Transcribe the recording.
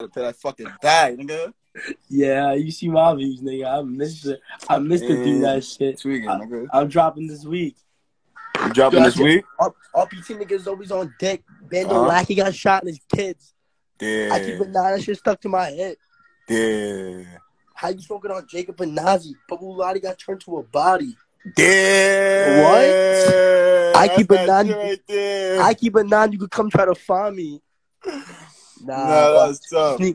to pay that fucking bag, nigga. Yeah, you see my views, nigga. I missed it. I missed to do that shit. Tweaking, I, nigga. I'm dropping this week. You dropping this week? R- RPT niggas always on deck. Bando Uh-huh. Lackey got shot and his kids. Yeah. I keep it nine. That shit stuck to my head. Yeah. How you smoking on Jacob and Nazi? Babulati got turned to a body. Yeah. What? I keep That's it that nine. Right. I keep it nine. You could come try to find me. Nah, Nah, that's tough. sneak